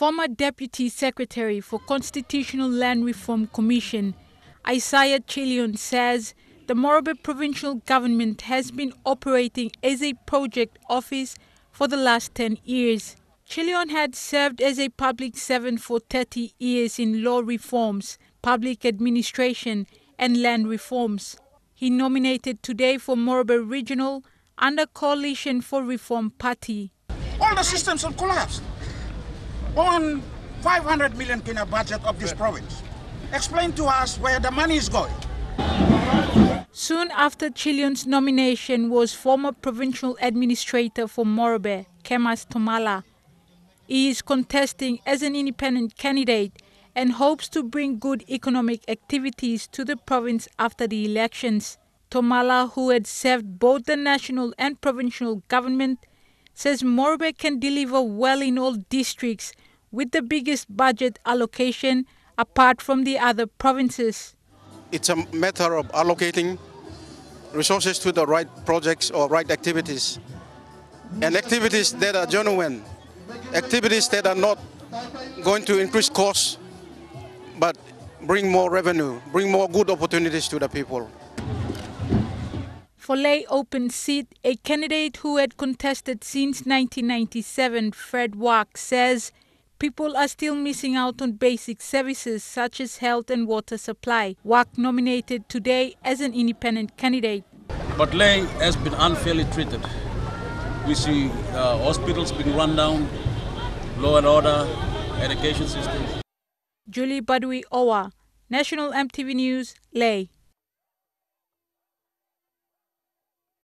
Former Deputy Secretary for Constitutional Land Reform Commission, Isaiah Chillion says the Morobe provincial government has been operating as a project office for the last 10 years. Chillion had served as a public servant for 30 years in law reforms, public administration, and land reforms. He nominated today for Morobe Regional under Coalition for Reform Party. All the systems have collapsed on 500 million kina budget of this province. Explain to us where the money is going. Soon after Chillion's nomination was former provincial administrator for Morobe, Kemas Tomala. He is contesting as an independent candidate and hopes to bring good economic activities to the province after the elections. Tomala, who had served both the national and provincial government, says Morobe can deliver well in all districts with the biggest budget allocation apart from the other provinces. It's a matter of allocating resources to the right projects or right activities and activities that are genuine, activities that are not going to increase costs but bring more revenue, bring more good opportunities to the people. For Lae open seat, a candidate who had contested since 1997, Fred Wack, says people are still missing out on basic services such as health and water supply. Wack nominated today as an independent candidate. But Lae has been unfairly treated. We see uh, hospitals being run down, law and order, education system. Julie Badui Owa, National EMTV News, Lae.